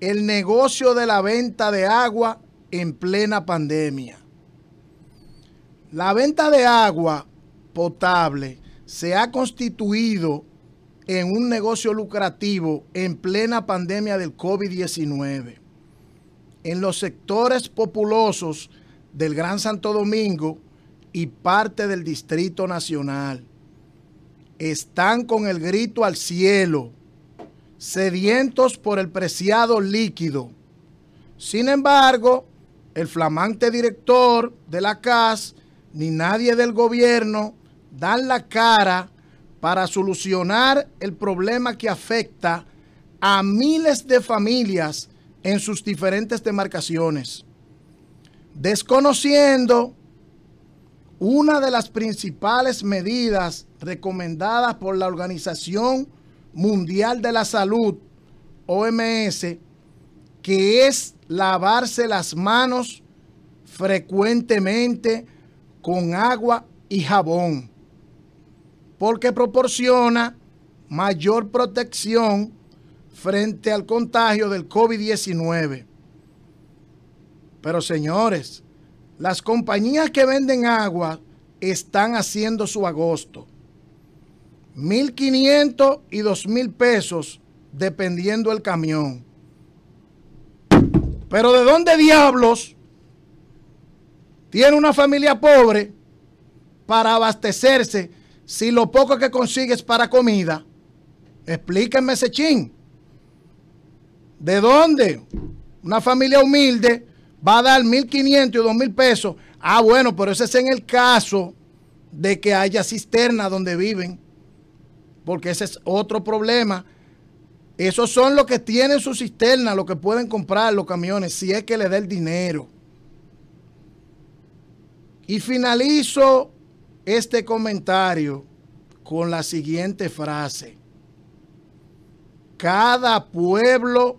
el negocio de la venta de agua en plena pandemia. La venta de agua potable se ha constituido en un negocio lucrativo en plena pandemia del COVID-19. En los sectores populosos del Gran Santo Domingo y parte del Distrito Nacional están con el grito al cielo, sedientos por el preciado líquido. Sin embargo, el flamante director de la CAS ni nadie del gobierno dan la cara para solucionar el problema que afecta a miles de familias en sus diferentes demarcaciones, desconociendo una de las principales medidas recomendadas por la Organización Mundial de la Salud, OMS, que es lavarse las manos frecuentemente con agua y jabón, porque proporciona mayor protección frente al contagio del COVID-19. Pero señores, las compañías que venden agua están haciendo su agosto. 1.500 y 2.000 pesos dependiendo el camión. Pero ¿de dónde diablos tiene una familia pobre para abastecerse si lo poco que consigues para comida? Explíquenme ese chin. ¿De dónde? Una familia humilde va a dar 1.500 y 2.000 pesos. Ah, bueno, pero ese es en el caso de que haya cisterna donde viven. Porque ese es otro problema. Esos son los que tienen su cisterna, los que pueden comprar los camiones, si es que le da el dinero. Y finalizo este comentario con la siguiente frase. Cada pueblo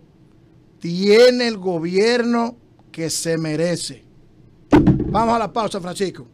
tiene el gobierno que se merece. Vamos a la pausa, Francisco.